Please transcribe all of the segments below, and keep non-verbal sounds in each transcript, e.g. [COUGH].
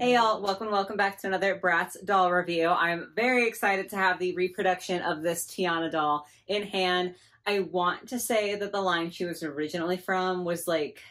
Hey y'all, welcome, welcome back to another Bratz doll review. I'm very excited to have the reproduction of this Tiana doll in hand. I want to say that the line she was originally from was like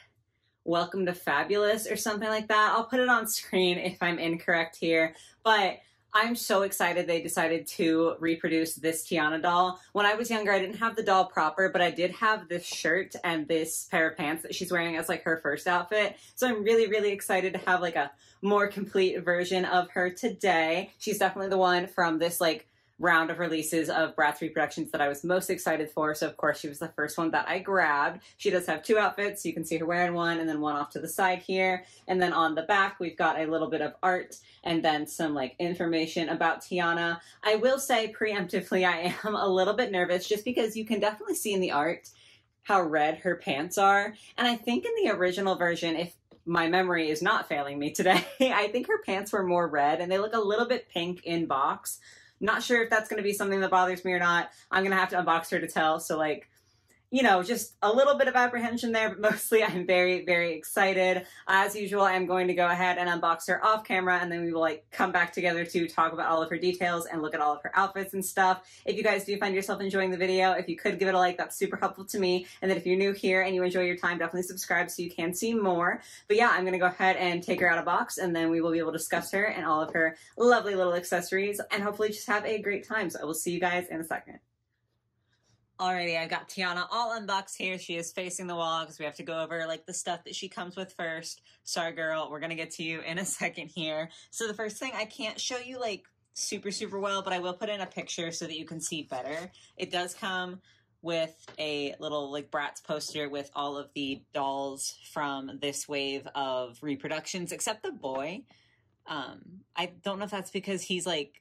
Welcome to Fabulous or something like that. I'll put it on screen if I'm incorrect here, but I'm so excited they decided to reproduce this Tiana doll. When I was younger, I didn't have the doll proper, but I did have this shirt and this pair of pants that she's wearing as like her first outfit. So I'm really, really excited to have like a more complete version of her today. She's definitely the one from this like round of releases of Bratz reproductions that I was most excited for. So of course she was the first one that I grabbed. She does have two outfits. You can see her wearing one and then one off to the side here. And then on the back, we've got a little bit of art and then some like information about Tiana. I will say preemptively, I am a little bit nervous just because you can definitely see in the art how red her pants are. And I think in the original version, if my memory is not failing me today, [LAUGHS] I think her pants were more red and they look a little bit pink in box. Not sure if that's going to be something that bothers me or not. I'm going to have to unbox her to tell. So like, you know, just a little bit of apprehension there, but [LAUGHS] mostly I'm very, very excited. As usual, I'm going to go ahead and unbox her off camera and then we will like come back together to talk about all of her details and look at all of her outfits and stuff. If you guys do find yourself enjoying the video, if you could give it a like, that's super helpful to me. And then if you're new here and you enjoy your time, definitely subscribe so you can see more. But yeah, I'm to go ahead and take her out of box and then we will be able to discuss her and all of her lovely little accessories and hopefully just have a great time. So I will see you guys in a second. Alrighty, I've got Tiana all unboxed here. She is facing the wall because we have to go over like the stuff that she comes with first. Sorry, girl. We're gonna get to you in a [LAUGHS] second here. So the first thing I can't show you like super super well, but I will put in a picture so that you can see better. It does come with a little like Bratz poster with all of the dolls from this wave of reproductions, except the boy. Um, I don't know if that's because he's like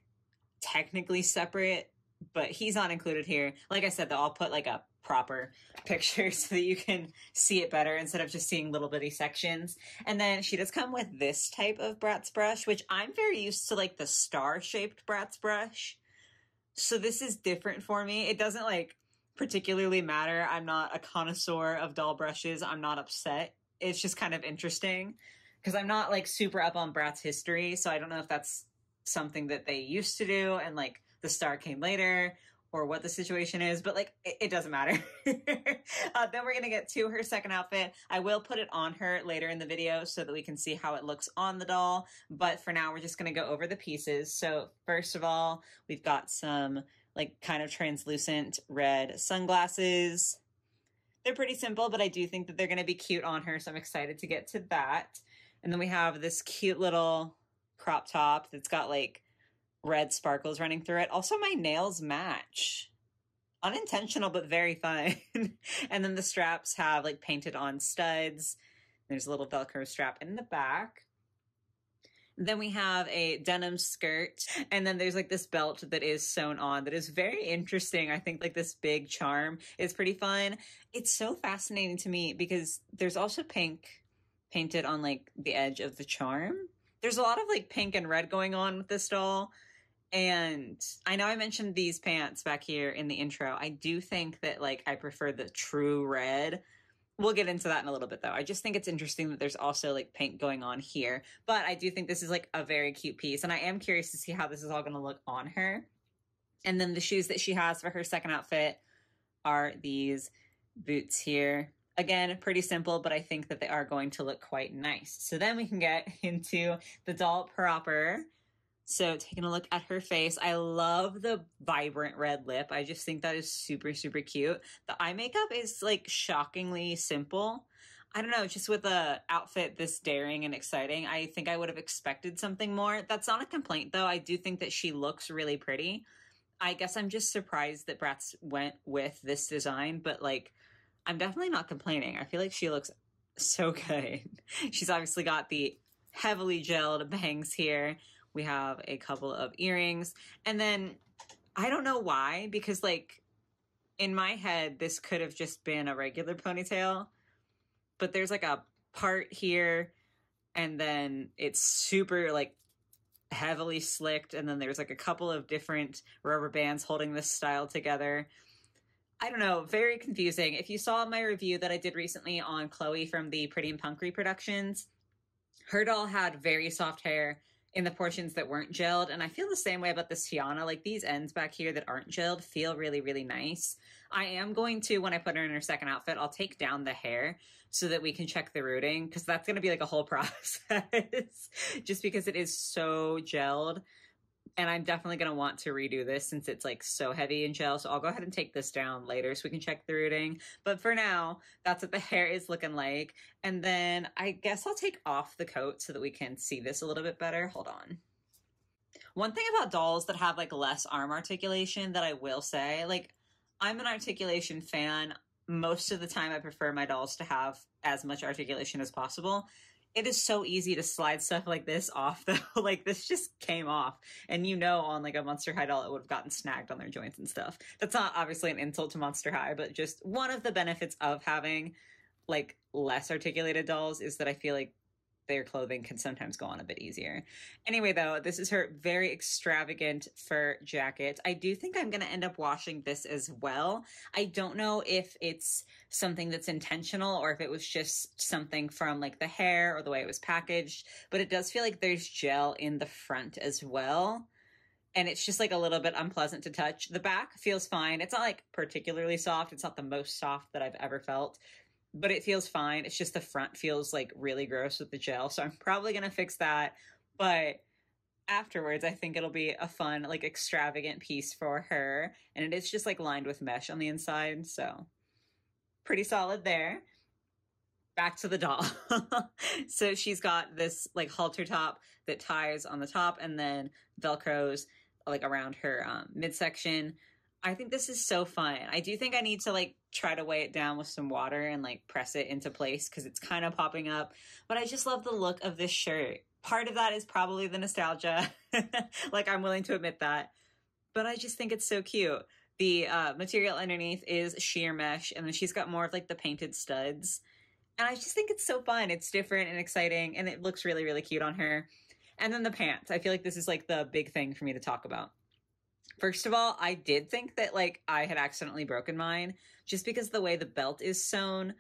technically separate but he's not included here. Like I said, though, I'll put like a proper picture [LAUGHS] so that you can see it better instead of just seeing little bitty sections. And then she does come with this type of Bratz brush, which I'm very used to like the star shaped Bratz brush. So this is different for me. It doesn't like particularly matter. I'm not a connoisseur of doll brushes. I'm not upset. It's just kind of interesting because I'm not like super up on Bratz history. So I don't know if that's something that they used to do and like the star came later or what the situation is, but like it, it doesn't matter. [LAUGHS] uh, then we're gonna get to her second outfit. I will put it on her later in the video so that we can see how it looks on the doll. But for now, we're just gonna go over the pieces. So first of all, we've got some like kind of translucent red sunglasses. They're pretty simple, but I do think that they're gonna be cute on her, so I'm excited to get to that. And then we have this cute little crop top that's got like red sparkles running through it. Also, my nails match. Unintentional, but very fun. [LAUGHS] and then the straps have like painted on studs. There's a little Velcro strap in the back. Then we have a denim skirt, and then there's like this belt that is sewn on that is very interesting. I think like this big charm is pretty fun. It's so fascinating to me because there's also pink painted on like the edge of the charm. There's a lot of like pink and red going on with this doll. And I know I mentioned these pants back here in the intro. I do think that like I prefer the true red. We'll get into that in a little bit though. I just think it's interesting that there's also like pink going on here. But I do think this is like a very cute piece and I am curious to see how this is all going to look on her. And then the shoes that she has for her second outfit are these boots here. Again, pretty simple, but I think that they are going to look quite nice. So then we can get [LAUGHS] into the doll proper. So taking a look at her face, I love the vibrant red lip. I just think that is super, super cute. The eye makeup is like shockingly simple. I don't know, just with a outfit this daring and exciting, I think I would have expected something more. That's not a complaint though. I do think that she looks really pretty. I guess I'm just surprised that Bratz went with this design, but like I'm definitely not complaining. I feel like she looks so [LAUGHS] good. She's obviously got the heavily gelled bangs here we have a couple of earrings. And then I don't know why, because like in my head, this could have just been a regular [LAUGHS] ponytail, but there's like a part here and then it's super like heavily slicked and then there's like a couple of different rubber bands holding this style together. I don't know, very confusing. If you saw my review that I did recently on Cloe from the Pretty and Punk reproductions, her doll had very soft hair in the portions that weren't gelled. And I feel the same way about this Tiana. Like these ends back here that aren't gelled feel really, really nice. I am going to, when I put her in her second outfit, I'll take down the hair so that we can check the rooting because that's going to be like a whole [LAUGHS] process just because it is so gelled and I'm definitely going to want to redo this since it's like so heavy in gel. So I'll go ahead and take this down later so we can check the rooting. But for now, that's what the [LAUGHS] hair is looking like. And then I guess I'll take off the coat so that we can see this a little bit better. Hold on. One thing about dolls that have like less arm articulation that I will say, like I'm an articulation fan. Most of the time I prefer my dolls to have as much articulation as possible it is so easy to slide stuff like this off [LAUGHS] though. Like this just came off. And you know on like a monster high doll it would have gotten snagged on their joints and stuff. That's not obviously an insult to monster high but just one of the benefits of having like less articulated dolls is that i feel like their clothing can sometimes go on a bit easier. Anyway, though, this is her very extravagant fur jacket. I do think I'm going to end up washing this as well. I don't know if it's something that's intentional or if it was just something from like the hair or the way it was packaged, but it does feel like there's gel in the front as well. And it's just like a little bit unpleasant to touch. The back feels fine. It's not like particularly soft. It's not the most soft that I've ever felt but it feels fine. It's just the front feels like really gross with the gel. So I'm probably going to fix that. But afterwards, I think it'll be a fun, like extravagant piece for her. And it is just like lined with mesh on the inside. So pretty solid there. Back to the doll. [LAUGHS] so she's got this like halter top that ties on the top and then Velcros like around her um, midsection I think this is so fun. I do think I need to like try to weigh it down with some water and like press it into place because it's kind of popping up. But I just love the look of this shirt. Part of that is probably the nostalgia. [LAUGHS] like I'm willing to admit that. But I just think it's so cute. The uh, material underneath is sheer mesh, and then she's got more of like the painted studs. And I just think it's so fun. It's different and exciting, and it looks really, really cute on her. And then the pants. I feel like this is like the big thing for me to talk about. First of all, I did think that like I had accidentally broken mine just because the way the belt is sewn,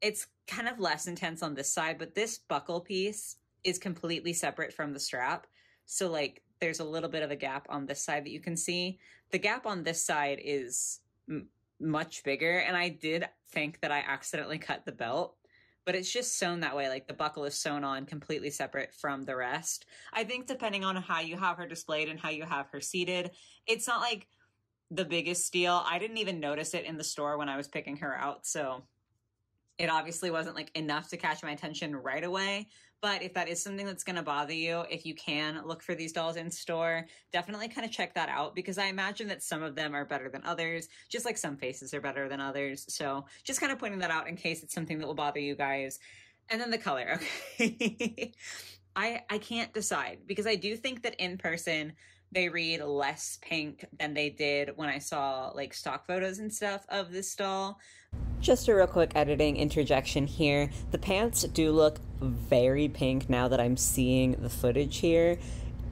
it's kind of less intense on this side, but this buckle piece is completely separate from the strap. So like there's a little bit of a gap on this side that you can see. The gap on this side is m- much bigger and I did think that I accidentally cut the belt but it's just sewn that way. Like the buckle is sewn on completely separate from the rest. I think depending on how you have her displayed and how you have her seated, it's not like the biggest deal. I didn't even notice it in the store when I was picking her out. So it obviously wasn't like enough to catch my attention right away. But if that is something that's going to bother you, if you can look for these dolls in store, definitely kind of check that out because I imagine that some of them are better than others, just like some faces are better than others. So just kind of pointing that out in case it's something that will bother you guys. And then the color. [LAUGHS] Okay. I I can't decide because I do think that in person they read less pink than they did when I saw like stock photos and stuff of this doll. Just a real quick editing interjection here. The pants do look very pink now that I'm seeing the footage here.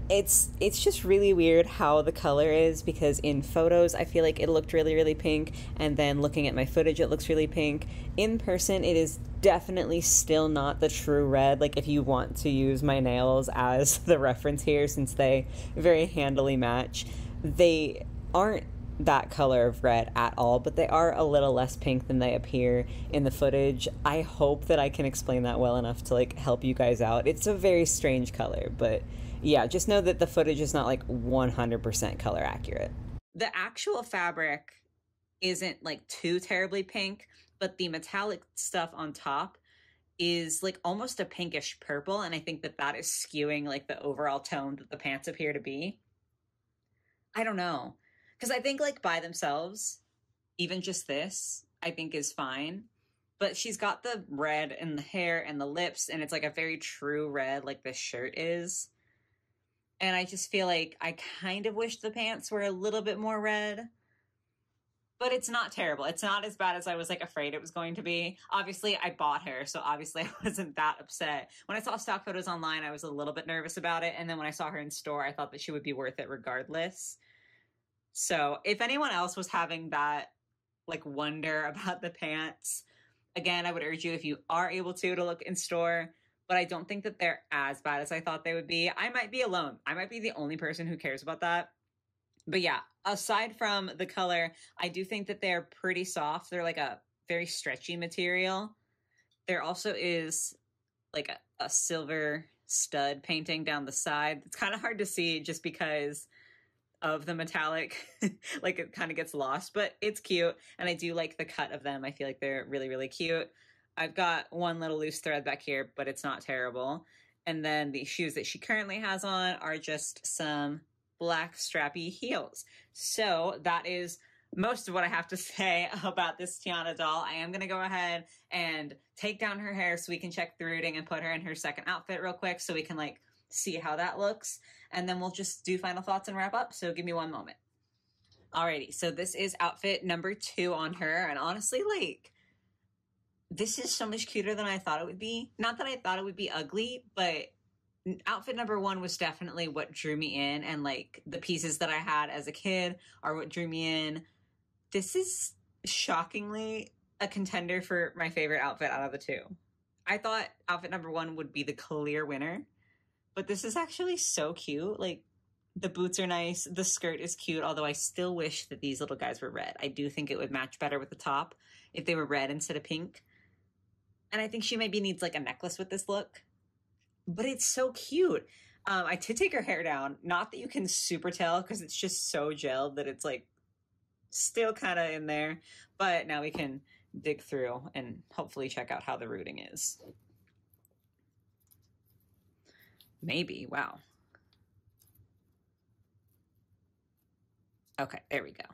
It's it's just really weird how the color is because in photos I feel like it looked really really pink and then looking at my footage it looks really pink. In person it is definitely still not the true red like if you want to use my nails as [LAUGHS] the reference here since they very handily match. They aren't that color of red at all, but they are a little less pink than they appear in the footage. I hope that I can explain that well enough to like help you guys out. It's a very strange color, but yeah, just know that the footage is not like 100% color accurate. The actual fabric isn't like too terribly pink, but the metallic stuff on top is like almost a pinkish purple and I think that that is skewing like the overall tone that the pants appear to be. I don't know because I think like by themselves, even just this, I think is fine. But she's got the red and the hair and the lips, and it's like a very true red, like this shirt is. And I just feel like I kind of wish the pants were a little bit more red. But it's not terrible. It's not as bad as I was like afraid it was going to be. Obviously, I bought her, so obviously [LAUGHS] I wasn't that upset. When I saw stock photos online, I was a little bit nervous about it, and then when I saw her in store, I thought that she would be worth it regardless. So if anyone else was having that like wonder [LAUGHS] about the pants, again, I would urge you if you are able to to look in store. but I don't think that they're as bad as I thought they would be. I might be alone. I might be the only person who cares about that. But yeah, aside from the color, I do think that they're pretty soft. They're like a very stretchy material. There also is like a, a silver stud painting down the side. It's kind of hard to see just because of the metallic [LAUGHS] like it kind of gets lost but it's cute and i do like the cut of them. I feel like they're really really cute. I've got one little loose thread back here but it's not terrible. And then the shoes that she currently has on are just some black strappy heels. So that is most of what I have to [LAUGHS] say about this Tiana doll. I am going to go ahead and take down her hair so we can check the rooting and put her in her second outfit real quick so we can like see how that looks. And then we'll just do final thoughts and wrap up. So give me one moment. Alrighty, so this is outfit number two on her. And honestly, like, this is so much cuter than I thought it would be. Not that I thought it would be ugly, but outfit number one was definitely what drew me in. And like the pieces that I had as a kid are what drew me in. This is shockingly a contender for my favorite outfit out of the two. I thought outfit number one would be the clear winner but this is actually so cute. Like the boots are nice, the skirt is cute, although I still wish that these little guys were red. I do think it would match better with the top if they were red instead of pink. And I think she maybe needs like a necklace with this look. But it's so cute. Um, I did take her hair down. Not that you can super tell because it's just so gelled that it's like still kind of in there. But now we can dig through and hopefully check out how the rooting is. Maybe. Wow. Okay, there we go.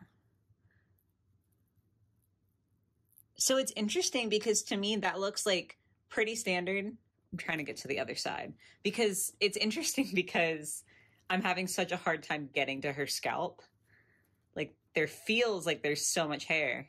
So it's interesting because to me that looks like pretty standard. I'm trying to get to the other side because it's interesting [LAUGHS] because I'm having such a hard time getting to her scalp. Like there feels like there's so much hair.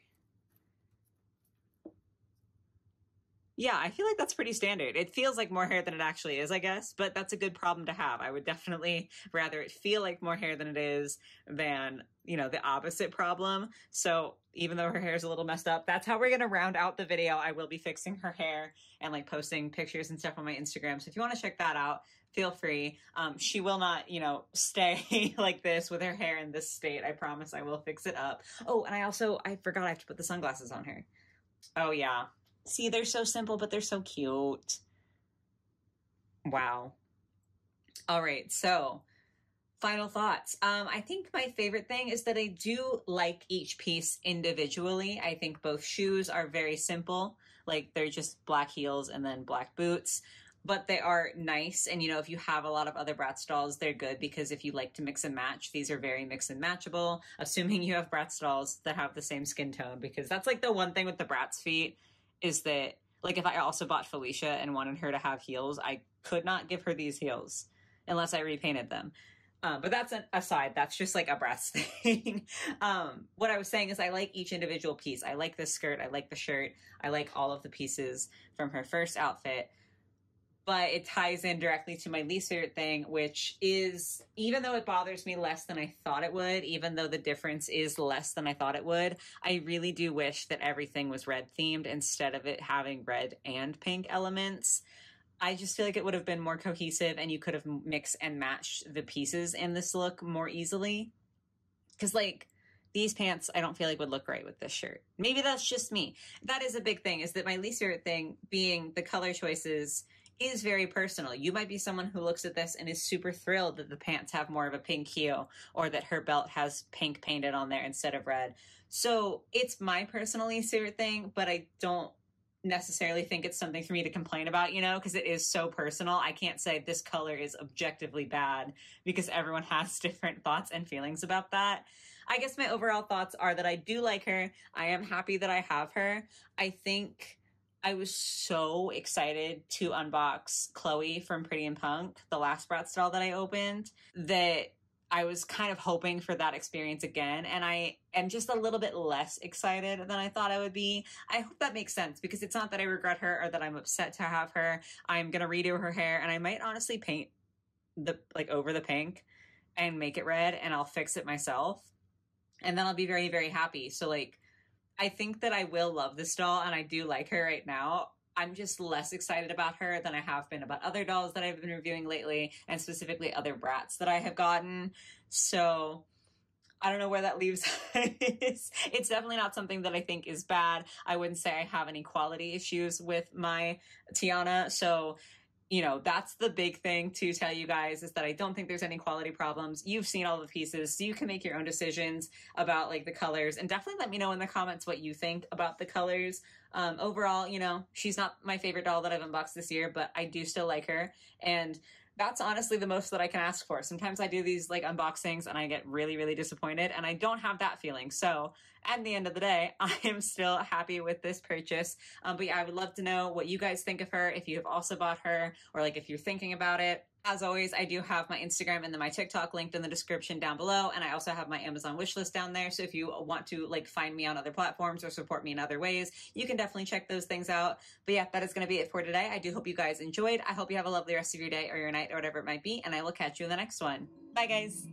Yeah, I feel like that's pretty standard. It feels like more hair than it actually is, I guess, but that's a good problem to have. I would definitely rather it feel like more hair than it is than, you know, the opposite problem. So even though her hair is a little messed up, that's how we're going to round out the video. I will be fixing her hair and like posting pictures and stuff on my Instagram. So if you want to check that out, feel free. Um, she will not, you know, [LAUGHS] stay like this with her hair in this state. I promise I will fix it up. Oh, and I also, I forgot I have to put the sunglasses on her. Oh, yeah. See, they're so simple, but they're so cute. Wow. All right, so final thoughts. Um, I think my favorite thing is that I do like each piece individually. I think both shoes are very simple, like they're just black heels and then black boots. But they are nice, and you know, if you have a lot of other Bratz dolls, they're good because if you like to mix and match, these are very mix and matchable. Assuming you have Bratz dolls that have the same skin tone, because that's like the one thing with the Bratz feet is that like if I also bought Felicia and wanted her to have heels, I could not give her these heels unless I repainted them. Um, but that's an aside. That's just like a Bratz [LAUGHS] thing. um, what I was saying is I like each individual piece. I like the skirt. I like the shirt. I like all of the pieces from her first outfit but it ties in directly to my least favorite thing, which is even though it bothers me less than I thought it would, even though the difference is less than I thought it would, I really do wish that everything was red themed instead of it having red and pink elements. I just feel like it would have been more cohesive and you could have mixed and matched the pieces in this look more easily. Because, like, these pants I don't feel like would look right with this shirt. Maybe that's just me. That is a big thing, is that my least favorite thing being the color choices is very personal. You might be someone who looks at this and is super thrilled that the pants have more of a pink hue or that her belt has pink painted on there instead of red. So it's my personally favorite thing, but I don't necessarily think it's something for me to complain about, you know, because it is so personal. I can't say this color is objectively bad because everyone [LAUGHS] has different thoughts and feelings about that. I guess my overall thoughts are that I do like her. I am happy that I have her. I think I was so excited to unbox Cloe from Pretty and Punk, the last Bratz doll that I opened, that I was kind of hoping for that experience again. And I am just a little bit less excited than I thought I would be. I hope that makes sense because it's not that I regret her or that I'm upset to have her. I'm going to redo her hair and I might honestly paint the like over the pink and make it red and I'll fix it myself. And then I'll be very, very happy. So like, I think that I will love this doll and I do like her right now. I'm just less excited about her than I have been about other dolls that I've been reviewing lately, and specifically other Bratz that I have gotten. So I don't know where that leaves [LAUGHS] us. it's definitely not something that I think is bad. I wouldn't say I have any quality issues with my Tiana. So you know, that's the big thing to tell you guys is that I don't think there's any quality problems. You've seen all the pieces, so you can make your own decisions about like the colors and definitely let me know in the comments what you think about the colors. Um, overall, you know, she's not my favorite doll that I've unboxed this year, but I do still like her. And that's honestly the most that I can ask for. Sometimes I do these like unboxings and I get really, really disappointed and I don't have that feeling. So at the end of the day, [LAUGHS] I am still happy with this purchase. Um, but yeah, I would love to know what you guys think of her, if you have also bought her or like if you're thinking about it. As always, I do have my Instagram and then my TikTok linked in the description down below. And I also have my Amazon wishlist down there. So if you want to like find me on other platforms or support me in other ways, you can definitely check those things out. But yeah, that is going to be it for today. I do hope you guys enjoyed. I hope you have a lovely rest of your day or your night or whatever it might be. And I will catch you in the next one. Bye guys.